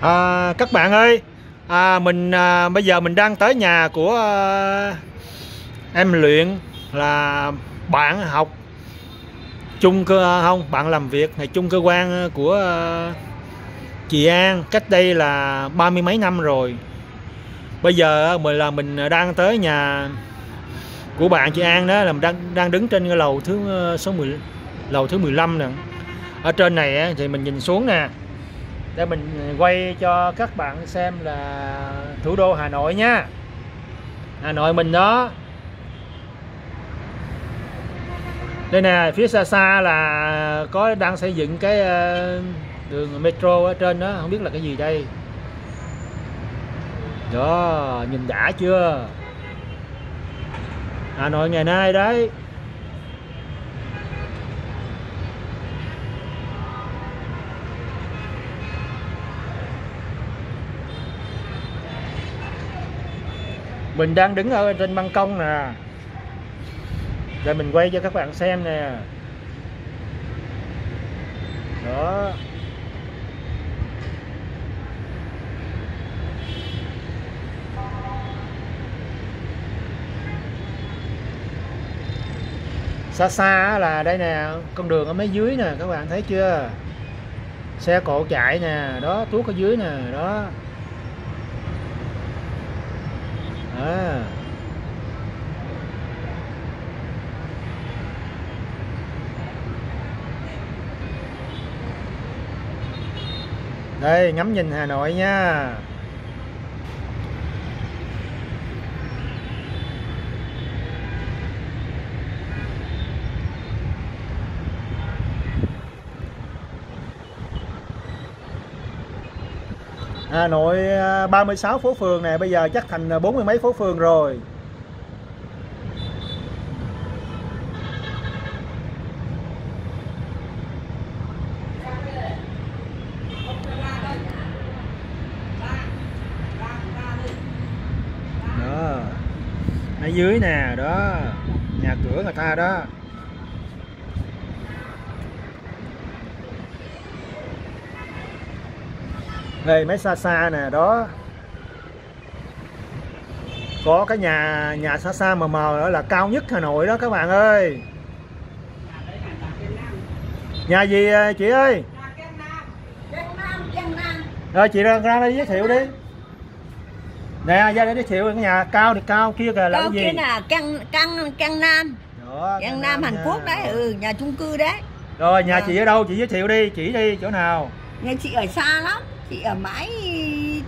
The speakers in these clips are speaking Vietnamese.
À, các bạn ơi, à, mình à, bây giờ mình đang tới nhà của à, em luyện là bạn học chung cơ à, không, bạn làm việc ngày chung cơ quan của à, chị An cách đây là ba mươi mấy năm rồi. Bây giờ à, mình là mình đang tới nhà của bạn chị An đó là mình đang đang đứng trên cái lầu thứ à, số 10 lầu thứ 15 nè. Ở trên này thì mình nhìn xuống nè để mình quay cho các bạn xem là thủ đô Hà Nội nha. Hà Nội mình đó. Đây nè, phía xa xa là có đang xây dựng cái ờ, đường metro ở trên đó, không biết là cái gì đây. Đó, nhìn đã chưa? Hà Nội ngày nay đấy. Mình đang đứng ở trên ban công nè. Để mình quay cho các bạn xem nè. Đó. Xa xa là đây nè, con đường ở mấy dưới nè, các bạn thấy chưa? Xe cộ chạy nè, đó tuốt ở dưới nè, đó. À. đây ngắm nhìn Hà Nội nha Hà Nội à, 36 phố phường này bây giờ chắc thành à, bốn mươi mấy phố phường rồi. Đó. Ở dưới nè đó. Nhà cửa người ta đó. Đây mấy xa xa nè đó. Có cái nhà nhà xa xa mờ mờ đó là cao nhất Hà Nội đó các bạn ơi. Nhà gì à, chị ơi? Rồi chị ra ra đây giới thiệu đi. Nè ra đây giới thiệu cái nhà cao thì cao kia kìa là Cao cái gì? kia là căn căn căn Nam, đó, căn Nam Hàn nha. Quốc đấy, ừ, nhà chung cư đấy. rồi nhà Ờ. chị ở đâu? Chị giới thiệu đi chỉ đi chỗ nào Nhà chị ở xa lắm, chị ở mãi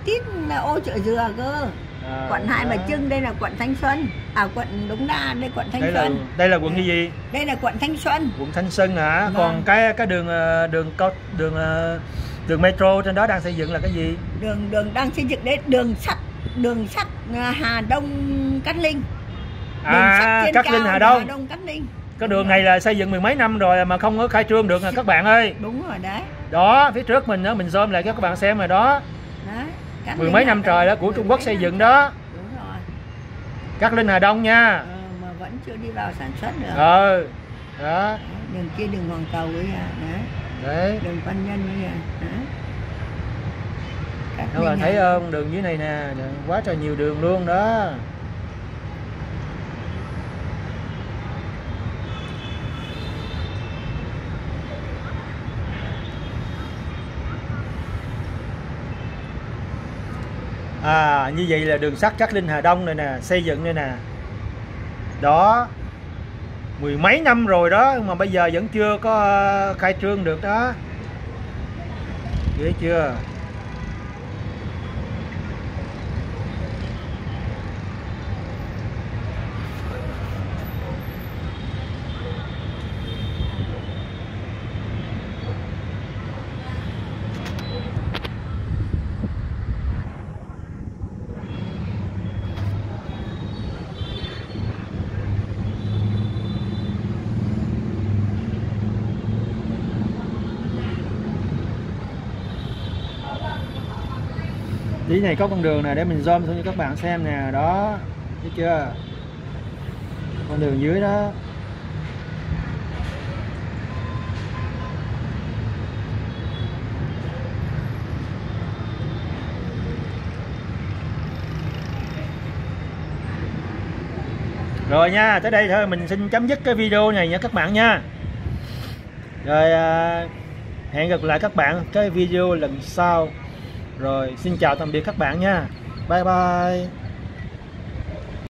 tít là ô chợ dừa cơ. À, Quận Hai Bà đó. Trưng đây là quận Thanh Xuân, à quận Đống Đa đây quận Thanh đây là Xuân. đây là quận cái gì Đây là quận Thanh Xuân. quận Thanh Xuân hả Vâng. còn cái cái đường ờ, đường cao đường ờ, đường metro trên đó đang xây dựng là cái gì Đường đường đang xây dựng đấy, đường sắt đường sắt à, Hà Đông Cát Linh. Đường à Cát Linh Hà là Đông Hà Đông Cát Linh. cái đường này là xây dựng mười mấy năm rồi mà không có khai trương được nè các bạn ơi Đúng rồi đấy. Đó phía trước mình đó mình zoom lại cho các bạn xem rồi đó. Đấy. Cát mười mấy năm trời đó của Trung Quốc xây dựng đó. Đúng rồi. Cát Linh Hà Đông nha. Ờ, mà vẫn chưa đi vào sản xuất được. ờ đó. Đường kia đường hoàng cầu ấy à đấy. Đấy. Đường quan nhân ấy à đấy. Các bạn thấy không? Đường dưới này nè quá trời nhiều đường luôn đó À như vậy là đường sắt Cát Linh Hà Đông này nè, xây dựng đây nè. Đó, mười mấy năm rồi đó, mà bây giờ vẫn chưa có ờ, khai trương được đó. Ghê chưa? tí này có con đường này để mình zoom xuống cho các bạn xem nè đó thấy chưa? Con đường dưới đó. Rồi nha, tới đây thôi mình xin chấm dứt cái video này nha các bạn nha. Rồi à, hẹn gặp lại các bạn cái video lần sau rồi xin chào tạm biệt các bạn nha. Bye bye.